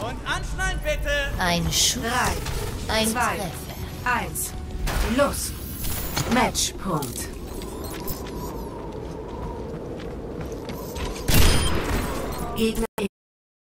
Und anschnallen bitte! Ein Schuss. Drei, Ein zwei, Treffer. eins. Los. Matchpunkt. Gegner